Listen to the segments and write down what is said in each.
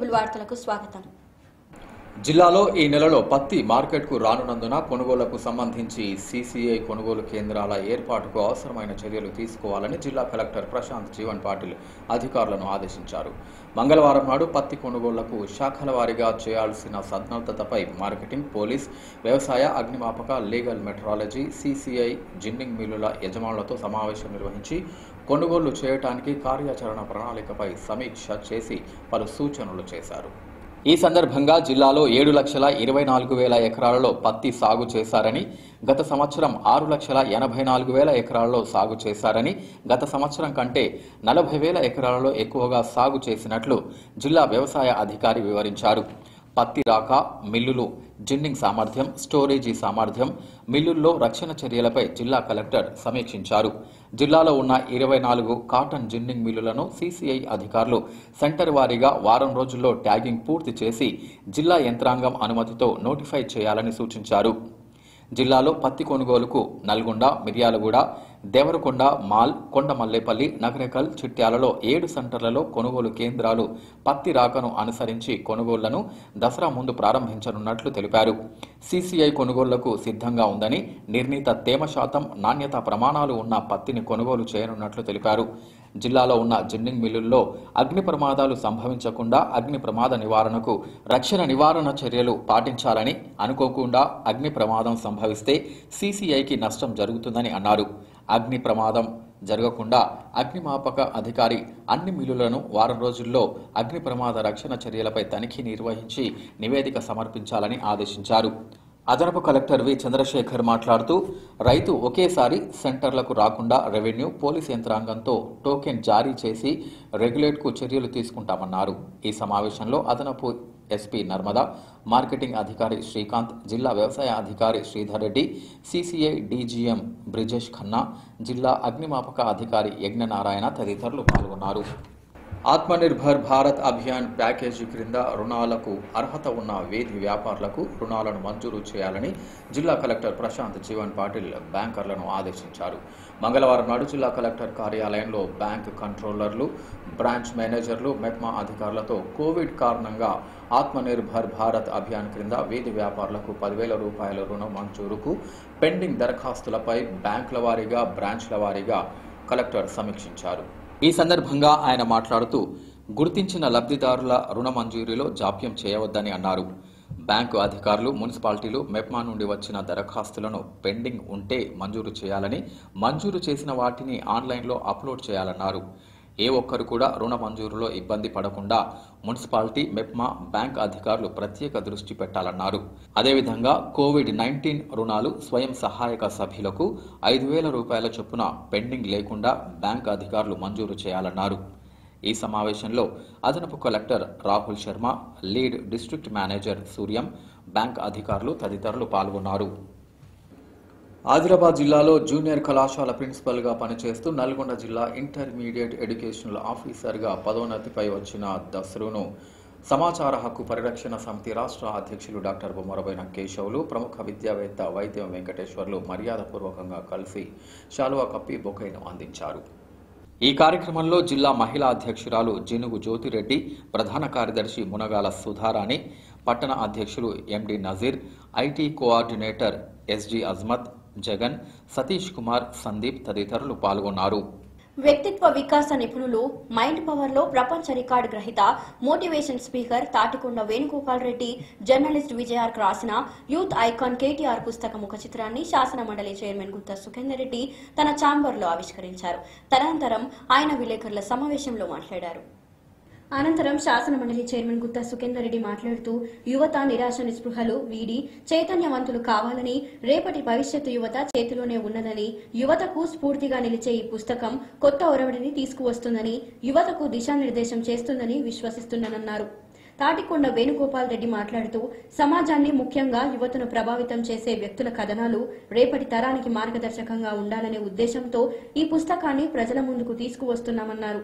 Cable వార్తలకు స్వాగతం. జిల్లాలో ఈ నెలలో పత్తి మార్కెట్కు రానున్నందున కొనుగోలుకు సంబంధించి సీసీఐ కొనుగోలు కేంద్రాల ఏర్పాటుకు అవసరమైన చర్యలు తీసుకోవాలని జిల్లా కలెక్టర్ ప్రశాంత్ జీవన్ పాటిల్ అధికారులను ఆదేశించారు. మంగళవారం నాడు పత్తి కొనుగోళ్ళకు శాఖల వారీగా చేయాల్సిన సన్నద్ధతపై మార్కెటింగ్ పోలీస్ వ్యవసాయ అగ్నిమాపక లీగల్ మెట్రాలజీ సీసీఐ జిన్నింగ్ మిల్లుల యజమానులతో సమావేశం నిర్వహించి కొనుగోళ్ళు చేయటానికి కార్యాచరణ ప్రణాళికపై సమీక్ష చేసి పలు సూచనలు చేశారు. ఈ సందర్భంగా జిల్లాలో ఏడు లక్షల ఇరవై నాలుగు వేల ఎకరాలలో పత్తి సాగు చేశారని గత సంవత్సరం ఆరు లక్షల ఎనభై నాలుగు వేల ఎకరాలలో సాగు చేశారని గత సంవత్సరం కంటే నలభై వేల ఎకరాలలో ఎక్కువగా సాగు చేసినట్లు జిల్లా వ్యవసాయ అధికారి వివరించారు. పత్తి రాక మిల్లులు జిన్నింగ్ సామర్థ్యం స్టోరేజీ సామర్థ్యం మిల్లుల్లో రక్షణ చర్యలపై జిల్లా కలెక్టర్ సమీక్షించారు. జిల్లాలో ఉన్న ఇరవై నాలుగు కాటన్ జిన్నింగ్ మిల్లులను సీసీఐ అధికారులు సెంటర్ వారీగా వారం రోజుల్లో ట్యాగింగ్ పూర్తి చేసి జిల్లా యంత్రాంగం అనుమతితో నోటిఫై చేయాలని సూచించారు. జిల్లాలో పత్తి కొనుగోలుకు నల్గొండ మిర్యాలగూడ దేవరకొండ మాల్ కొండమల్లేపల్లి నగరేకల్ చిట్యాలలో ఏడు సెంటర్లలో కొనుగోలు కేంద్రాలు పత్తి రాకను అనుసరించి కొనుగోళ్ళను దసరా ముందు ప్రారంభించనున్నట్లు తెలిపారు. సీసీఐ కొనుగోళ్ళకు సిద్ధంగా ఉందని నిర్ణీత తేమ శాతం నాణ్యత ప్రమాణాలు ఉన్న పత్తిని కొనుగోలు చేయనున్నట్లు తెలిపారు. జిల్లాలో ఉన్న జిన్నింగ్ మిల్లుల్లో అగ్ని ప్రమాదాలు సంభవించకుండా అగ్ని ప్రమాద నివారణకు రక్షణ నివారణ చర్యలు పాటించాలని అనుకోకుండా అగ్ని ప్రమాదం సంభవిస్తే సీసీఐకి నష్టం జరుగుతుందని అన్నారు. అగ్ని ప్రమాదం జరగకుండా అగ్నిమాపక అధికారి అన్ని మిల్లులను వారం రోజుల్లో అగ్ని ప్రమాద రక్షణ చర్యలపై తనిఖీ నిర్వహించి నివేదిక సమర్పించాలని ఆదేశించారు. అదనపు కలెక్టర్ వి. చంద్రశేఖర్ మాట్లాడుతూ రైతు ఒకేసారి సెంటర్లకు రాకుండా రెవెన్యూ పోలీస్ యంత్రాంగంతో టోకెన్ జారీ చేసి రెగ్యులేట్కు చర్యలు తీసుకుంటామన్నారు. ఈ సమావేశంలో అదనపు ఎస్పీ నర్మదా మార్కెటింగ్ అధికారి శ్రీకాంత్ జిల్లా వ్యవసాయ అధికారి శ్రీధర్ రెడ్డి సిసిఐ డీజీఎం బ్రిజేష్ ఖన్నా జిల్లా అగ్నిమాపక అధికారి యజ్ఞనారాయణ తదితరులు పాల్గొన్నారు. ఆత్మనిర్భర్ భారత్ అభియాన్ ప్యాకేజీ క్రింద రుణాలకు అర్హత ఉన్న వీధి వ్యాపారులకు రుణాలను మంజూరు చేయాలని జిల్లా కలెక్టర్ ప్రశాంత్ జీవన్ పాటిల్ బ్యాంకర్లను ఆదేశించారు. మంగళవారం నాడు జిల్లా కలెక్టర్ కార్యాలయంలో బ్యాంక్ కంట్రోలర్లు బ్రాంచ్ మేనేజర్లు మెప్మా అధికారులతో కోవిడ్ కారణంగా ఆత్మనిర్భర్ భారత్ అభియాన్ క్రింద వీధి వ్యాపారులకు పదివేల రూపాయల రుణం మంజూరుకు పెండింగ్ దరఖాస్తులపై బ్యాంకుల వారీగా బ్రాంచ్ల వారీగా కలెక్టర్ సమీక్షించారు. ఈ సందర్భంగా ఆయన మాట్లాడుతూ గుర్తించిన లబ్ధిదారుల రుణ మంజూరీలో జాప్యం చేయవద్దని అన్నారు. బ్యాంకు అధికారులు మున్సిపాలిటీలు మెప్మా నుండి వచ్చిన దరఖాస్తులను పెండింగ్ ఉంటే మంజూరు చేయాలని మంజూరు చేసిన వాటిని ఆన్లైన్లో అప్లోడ్ చేయాలన్నారు. ఏ ఒక్కరు కూడా రుణ మంజూరులో ఇబ్బంది పడకుండా మున్సిపాలిటీ మెప్మా బ్యాంక్ అధికారులు ప్రత్యేక దృష్టి పెట్టాలన్నారు. అదేవిధంగా కోవిడ్ నైన్టీన్ రుణాలు స్వయం సహాయక సభ్యులకు ఐదు వేల రూపాయల చొప్పున పెండింగ్ లేకుండా బ్యాంక్ అధికారులు మంజూరు చేయాలన్నారు. ఈ సమావేశంలో అదనపు collector Rahul Sharma lead district manager Suryam bank అధికారులు తదితరులు పాల్గొన్నారు. ఆదిలాబాద్ జిల్లాలో జూనియర్ కళాశాల ప్రిన్సిపల్గా పనిచేస్తూ నల్గొండ జిల్లా ఇంటర్మీడియట్ ఎడ్యుకేషనల్ ఆఫీసర్గా పదోన్నతిపై వచ్చిన దసరును సమాచార హక్కు పరిరక్షణ సమితి రాష్ట్ర అధ్యక్షులు డాక్టర్ బొమ్మరబైన కేశవులు ప్రముఖ విద్యావేత్త వైద్యం వెంకటేశ్వర్లు మర్యాదపూర్వకంగా కలిసి శాలువా కప్పి బొకైను అందించారు. ఈ కార్యక్రమంలో జిల్లా మహిళా అధ్యక్షురాలు జినుగు జ్యోతిరెడ్డి ప్రధాన కార్యదర్శి మునగాల సుధారాణి పట్టణ అధ్యక్షులు MD Nazeer IT coordinator SG Azmat Jagan Satish Kumar Sandeep తదితరులు పాల్గొన్నారు. వ్యక్తిత్వ వికాస నిపుణులు మైండ్ పవర్లో ప్రపంచ రికార్డు గ్రహీత motivation speaker Tatikonda Venugopal Reddy journalist Vijayark రాసిన యూత్ ఐకాన్ కేటీఆర్ పుస్తక ముఖ చిత్రాన్ని శాసన మండలి చైర్మన్ గుత్త సుఖేందర్ రెడ్డి తన ఛాంబర్లో ఆవిష్కరించారు. తదనంతరం ఆయన విలేకరుల సమావేశంలో మాట్లాడారు. అనంతరం శాసనమండలి చైర్మన్ గుత్తా సుఖేందర్ రెడ్డి మాట్లాడుతూ యువత నిరాశ నిస్పృహలు వీడి చైతన్యవంతులు కావాలని రేపటి భవిష్యత్తు యువత చేతిలోనే ఉన్నదని యువతకు స్ఫూర్తిగా నిలిచే ఈ పుస్తకం కొత్త ఒరవడిని తీసుకువస్తుందని యువతకు దిశానిర్దేశం చేస్తుందని విశ్వసిస్తున్నానన్నారు. తాటికొండ వేణుగోపాల్ రెడ్డి మాట్లాడుతూ సమాజాన్ని ముఖ్యంగా యువతను ప్రభావితం చేసే వ్యక్తుల కథనాలు రేపటి తరానికి మార్గదర్శకంగా ఉండాలనే ఉద్దేశంతో ఈ పుస్తకాన్ని ప్రజల ముందుకు తీసుకువస్తున్నామన్నారు.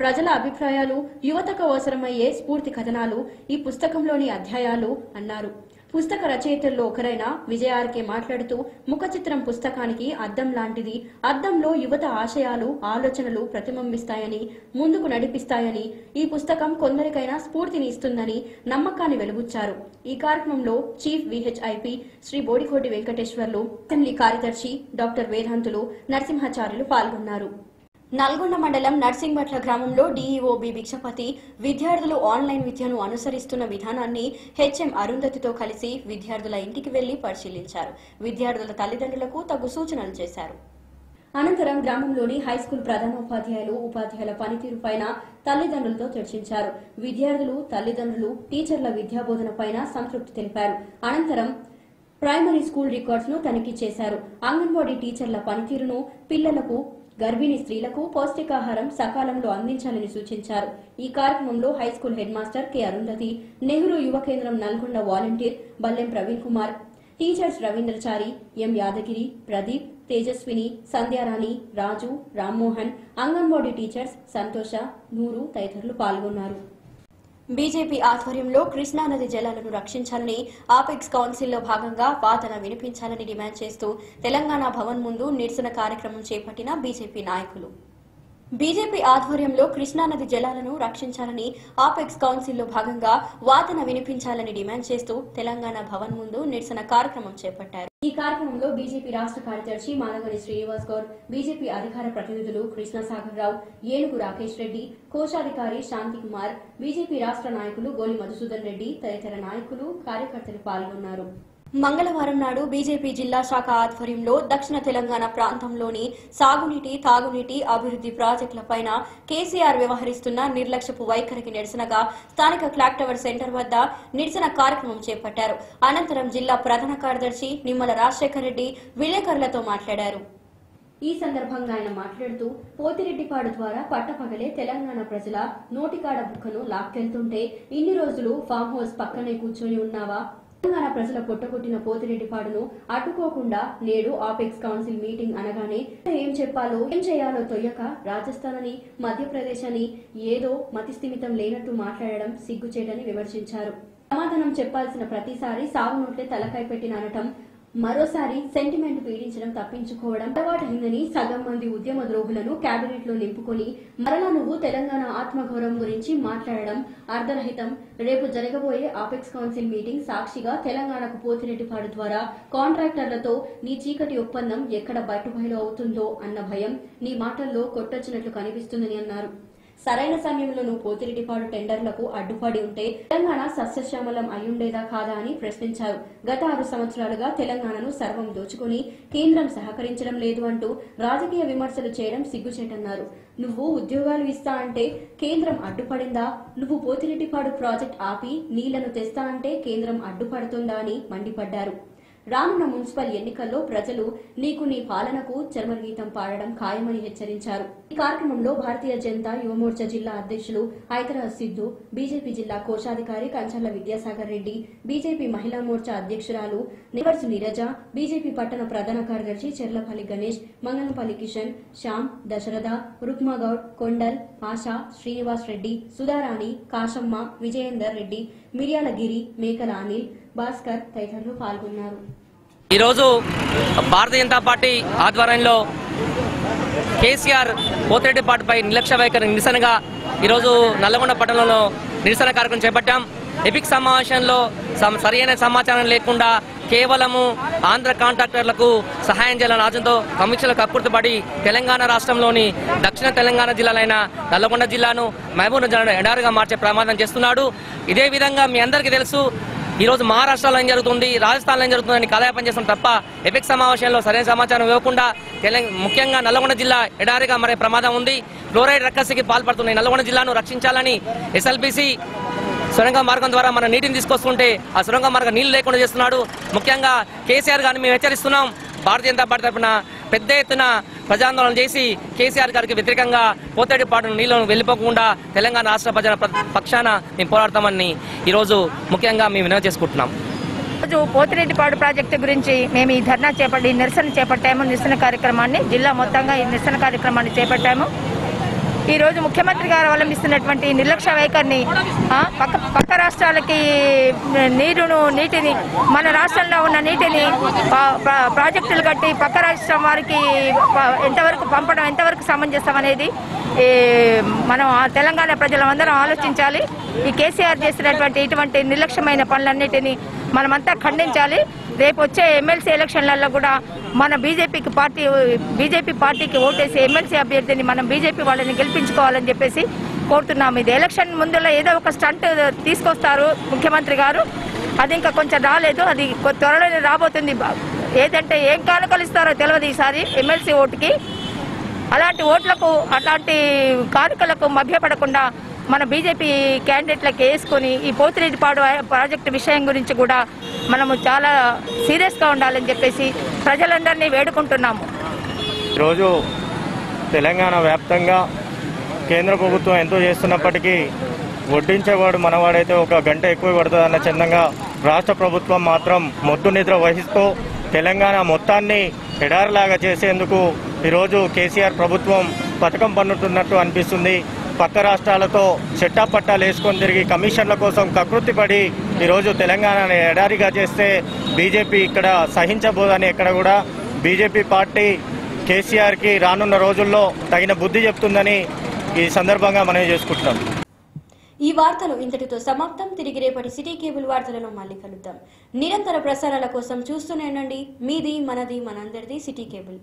ప్రజల అభిప్రాయాలు యువతకు అవసరమయ్యే స్ఫూర్తి కథనాలు ఈ పుస్తకంలోని అధ్యాయాలు అన్నారు. పుస్తక రచయితల్లో ఒకరైన విజయార్కే మాట్లాడుతూ ముఖ చిత్రం పుస్తకానికి అద్దం లాంటిది. అద్దంలో యువత ఆశయాలు ఆలోచనలు ప్రతిబింబిస్తాయని ముందుకు నడిపిస్తాయని ఈ పుస్తకం కొందరికైనా స్ఫూర్తిని ఇస్తుందని నమ్మకాన్ని వెలుబుచ్చారు ఈ కార్యక్రమంలో chief whip Shri Bodikoti Venkateswarlu assembly కార్యదర్శి డాక్టర్ వేదాంతులు నరసింహాచార్యులు పాల్గొన్నారు. నల్గొండ మండలం నర్సింగ్భట్ల గ్రామంలో డీఈఓబి భిక్షపతి విద్యార్థులు ఆన్లైన్ విద్యను అనుసరిస్తున్న విధానాన్ని హెచ్ఎం అరుంధతితో కలిసి విద్యార్థుల ఇంటికి వెళ్ళి పరిశీలించారు. విద్యార్థుల తల్లిదండ్రులకు తగు సూచనలు చేశారు. అనంతరం గ్రామంలోని హైస్కూల్ ప్రధానోపాధ్యాయులు ఉపాధ్యాయుల పనితీరు పైన తల్లిదండ్రులతో చర్చించారు. విద్యార్థులు తల్లిదండ్రులు టీచర్ల విద్యాబోధన పైన సంతృప్తి తెలిపారు. అనంతరం ప్రైమరీ స్కూల్ రికార్డ్స్ను తనిఖీ చేశారు. అంగన్వాడీ టీచర్ల పనితీరును పిల్లలకు గర్భిణీ స్త్రీలకు పౌష్టికాహారం సకాలంలో అందించాలని సూచించారు. ఈ కార్యక్రమంలో high school head master K. Arundhati Nehru యువ కేంద్రం Nalgonda volunteer Ballem Praveen Kumar teachers Ravindrachari M. Yadagiri Pradeep Tejaswini Sandhyarani Raju Rammohan anganwadi teachers Santosha Nooru తదితరులు పాల్గొన్నారు. బీజేపీ ఆధ్వర్యంలో కృష్ణానది జలాలను రక్షించాలని ఆపెక్స్ కౌన్సిల్లో భాగంగా వాదన వినిపించాలని డిమాండ్ చేస్తూ తెలంగాణ భవన్ ముందు నిరసన కార్యక్రమం చేపట్టిన బీజేపీ నాయకులు. బీజేపీ ఆధ్వర్యంలో కృష్ణానది జలాలను రక్షించాలని ఆపెక్స్ కౌన్సిల్లో భాగంగా వాదన వినిపించాలని డిమాండ్ చేస్తూ తెలంగాణ భవన్ ముందు నిరసన కార్యక్రమం చేపట్టారు. ఈ కార్యక్రమంలో బీజేపీ రాష్ట్ర కార్యదర్శి మానగని శ్రీనివాస్ గౌడ్ బీజేపీ అధికార ప్రతినిధులు కృష్ణసాగర్ రావు ఏనుగు రాకేష్ రెడ్డి కోశాధికారి శాంతి కుమార్ బీజేపీ రాష్ట్ర నాయకులు గోలి మధుసూదన్ రెడ్డి తదితర నాయకులు కార్యకర్తలు పాల్గొన్నారు. మంగళవారం నాడు బీజేపీ జిల్లా శాఖ ఆధ్వర్యంలో దక్షిణ తెలంగాణ ప్రాంతంలోని సాగునీటి తాగునీటి అభివృద్ధి ప్రాజెక్టులపైన కేసీఆర్ వ్యవహరిస్తున్న నిర్లక్ష్యపు వైఖరికి నిరసనగా స్థానిక క్లాక్ టవర్ సెంటర్ వద్ద నిరసన కార్యక్రమం చేపట్టారు. అనంతరం జిల్లా ప్రధాన కార్యదర్శి నిమ్మల రాజశేఖర రెడ్డి విలేకరులతో మాట్లాడారు. ఈ సందర్భంగా ఆయన మాట్లాడుతూ పోతిరెడ్డిపాడు ద్వారా పట్టపగలే తెలంగాణ ప్రజల నోటికాడ బుక్కను లాక్కెళ్తుంటే ఇన్ని రోజులు ఫామ్ హౌస్ పక్కనే కూర్చొని ఉన్నావా? తెలంగాణ ప్రజల పొట్టకొట్టిన పోతిరెడ్డిపాడును అడ్డుకోకుండా నేడు ఆపెక్స్ కౌన్సిల్ మీటింగ్ అనగానే ఏం చెప్పాలో ఏం చేయాలో తొయ్యక రాజస్థాన్ అని మధ్యప్రదేశ్ అని ఏదో మతిస్థిమితం లేనట్టు మాట్లాడడం సిగ్గుచేటని విమర్శించారు. సమాధానం చెప్పాల్సిన ప్రతిసారి సాగు నోట్లే తలకాయ పెట్టిన అనటం మరోసారి సెంటిమెంట్ పీడించడం తప్పించుకోవడం అలవాటైందని సగం మంది ఉద్యమ ద్రోహులను కేబినెట్లో నింపుకొని మరలా నువ్వు తెలంగాణ ఆత్మగౌరవం గురించి మాట్లాడడం అర్ధరహితం. రేపు జరగబోయే ఆపెక్స్ కౌన్సిల్ మీటింగ్ సాక్షిగా తెలంగాణకు పోతిరెడ్డిపాడు ద్వారా కాంట్రాక్టర్లతో నీ చీకటి ఒప్పందం ఎక్కడ బయటబయలు అవుతుందో అన్న భయం నీ మాటల్లో కొట్టొచ్చినట్లు కనిపిస్తుందని అన్నారు. సరైన సమయంలో నువ్వు పోతిరెడ్డిపాడు టెండర్లకు అడ్డుపడి ఉంటే తెలంగాణ సస్యశ్యామలం అయ్యుండేదా కాదా అని ప్రశ్నించారు. గత ఆరు సంవత్సరాలుగా తెలంగాణను సర్వం దోచుకుని కేంద్రం సహకరించడం లేదు అంటూ రాజకీయ విమర్శలు చేయడం సిగ్గుచేటన్నారు. నువ్వు ఉద్యోగాలు ఇస్తా అంటే కేంద్రం అడ్డుపడిందా? నువ్వు పోతిరెడ్డిపాడు ప్రాజెక్ట్ ఆపి నీళ్ళను తెస్తా అంటే కేంద్రం అడ్డుపడుతుందా అని మండిపడ్డారు. రానున్న మున్సిపల్ ఎన్నికల్లో ప్రజలు నీకు నీ పాలనకు చర్మగీతం పాడడం ఖాయమని హెచ్చరించారు. ఈ కార్యక్రమంలో భారతీయ జనతా యువమోర్చా జిల్లా అధ్యక్షులు హైదరాబాద్ సిద్ధు బీజేపీ జిల్లా కోశాధికారి కంచర్ల విద్యాసాగర్ రెడ్డి బీజేపీ మహిళా మోర్చా అధ్యక్షురాలు నివర్సు నీరజ బీజేపీ పట్టణ ప్రధాన కార్యదర్శి చెర్లపల్లి గణేష్ మంగళంపల్లి కిషన్ శ్యామ్ దశరథ రుక్మాగౌడ్ కొండల్ ఆశా శ్రీనివాస్ రెడ్డి సుధారాణి కాశమ్మ విజయేందర్ రెడ్డి మిర్యాలగిరి మేకల అనిల్ భాస్కర్ తదితరులు పాల్గొన్నారు. ఈరోజు భారతీయ జనతా పార్టీ ఆధ్వర్యంలో కేసీఆర్ పోతిరెడ్డిపాటుపై నిర్లక్ష్య వైఖరి నిరసనగా ఈరోజు నల్లగొండ పట్టణంలో నిరసన కార్యక్రమం చేపట్టాం. ఎపిక్ సమావేశంలో సరైన సమాచారం లేకుండా కేవలము ఆంధ్ర కాంట్రాక్టర్లకు సహాయం చేయాలని ఆశంతో కమిషన్లకు అక్కుర్తిపడి తెలంగాణ రాష్ట్రంలోని దక్షిణ తెలంగాణ జిల్లాలైన నల్లగొండ జిల్లాను మహబూబ్ జిల్లాను ఎడారుగా మార్చే ప్రమాదం చేస్తున్నాడు. ఇదే విధంగా మీ అందరికీ తెలుసు ఈరోజు మహారాష్ట్రలో ఏం జరుగుతుంది? రాజస్థాన్లో ఏం జరుగుతుందని కలయాపం చేస్తాం తప్ప ఎపిక్ సమావేశంలో సరైన సమాచారం ఇవ్వకుండా తెలంగాణ ముఖ్యంగా నల్లగొండ జిల్లా ఎడారిగా మరే ప్రమాదం ఉంది. ఫ్లోరైడ్ రక్కసికి పాల్పడుతున్నాయి నల్గొండ జిల్లాను రక్షించాలని ఎస్ఎల్బిసి సొరంగ మార్గం ద్వారా మన నీటిని తీసుకొస్తుంటే ఆ సొరంగ మార్గం నీళ్ళు లేకుండా చేస్తున్నాడు. ముఖ్యంగా కేసీఆర్ గారిని మేము హెచ్చరిస్తున్నాం. భారతీయ జనతా పార్టీ తరఫున పెద్ద ఎత్తున ప్రజాందోళన చేసి కేసీఆర్ గారికి వ్యతిరేకంగా పోతేడిపాటు నీళ్ళను వెళ్ళిపోకుండా తెలంగాణ రాష్ట్ర ప్రజల పక్షాన మేము పోరాడతామని ఈరోజు ముఖ్యంగా మేము వినవ చేసుకుంటున్నాం. రోజు పోతిరెడ్డిపాడు ప్రాజెక్టు గురించి మేము ఈ ధర్నా చేపట్టి నిరసన చేపట్టాము. నిరసన కార్యక్రమాన్ని జిల్లా మొత్తంగా ఈ నిరసన కార్యక్రమాన్ని చేపట్టాము. ఈ రోజు ముఖ్యమంత్రి గారు అవలంబిస్తున్నటువంటి నిర్లక్ష్య వైఖరిని పక్క పక్క రాష్ట్రాలకి నీరును నీటిని మన రాష్ట్రంలో ఉన్న నీటిని ప్రాజెక్టులు కట్టి పక్క రాష్ట్రం వారికి ఎంతవరకు పంపడం ఎంతవరకు సమంజసం అనేది ఈ మనం ఆ తెలంగాణ ప్రజలందరం ఆలోచించాలి. ఈ కేసీఆర్ చేసినటువంటి ఇటువంటి నిర్లక్ష్యమైన పనులన్నిటినీ మనమంతా ఖండించాలి. రేపు వచ్చే ఎమ్మెల్సీ ఎలక్షన్లలో కూడా మన బీజేపీకి పార్టీ బీజేపీ పార్టీకి ఓటేసి ఎమ్మెల్సీ అభ్యర్థిని మనం బీజేపీ వాళ్ళని గెలిపించుకోవాలని చెప్పేసి కోరుతున్నాం. ఇది ఎలక్షన్ ముందులో ఏదో ఒక స్టంట్ తీసుకొస్తారు ముఖ్యమంత్రి గారు. అది ఇంకా కొంచెం రాలేదు. అది త్వరలోనే రాబోతుంది. ఏదంటే ఏం కానుకలు ఇస్తారో తెలియదు ఈసారి ఎమ్మెల్సీ ఓటుకి. అలాంటి ఓట్లకు అలాంటి కానుకలకు మభ్యపడకుండా మన బీజేపీ క్యాండిడేట్లకు వేసుకొని ఈ పోతిరెడ్డిపాడు ప్రాజెక్టు విషయం గురించి కూడా మనము చాలా సీరియస్గా ఉండాలని చెప్పేసి ప్రజలందరినీ వేడుకుంటున్నాము. ఈరోజు తెలంగాణ వ్యాప్తంగా కేంద్ర ప్రభుత్వం ఎంతో చేస్తున్నప్పటికీ వడ్డించేవాడు మనవాడైతే ఒక గంట ఎక్కువ పడుతుందన్న చందంగా రాష్ట్ర ప్రభుత్వం మాత్రం మొద్దు నిద్ర వహిస్తూ తెలంగాణ మొత్తాన్ని ఎడారిలాగా చేసేందుకు ఈరోజు కేసీఆర్ ప్రభుత్వం పథకం పన్నుతున్నట్టు అనిపిస్తుంది. పక్క రాష్ట్రాలతో చెట్టా పట్టాలు వేసుకొని తిరిగి కమిషన్ల కోసం కకృతి పడి ఈరోజు తెలంగాణ ఎడారిగా చేస్తే బీజేపీ ఇక్కడ సహించబోదని ఇక్కడ కూడా బీజేపీ పార్టీ కేసీఆర్కి రానున్న రోజుల్లో తగిన బుద్ధి చెప్తుందని ఈ సందర్భంగా మనం చేసుకుంటున్నాం. ఈ వార్తలు ఇంతటితో సమాప్తం. తిరిగి రేపటి సిటీ కేబుల్ వార్తలను మళ్ళీ కలుద్దాం. నిరంతర ప్రసారాల కోసం చూస్తూనే ఉండండి. మీది మనది మనందరిది సిటీ కేబుల్.